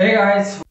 Hey guys,